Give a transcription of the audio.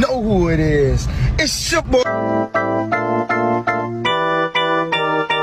know who it is. It's your boy.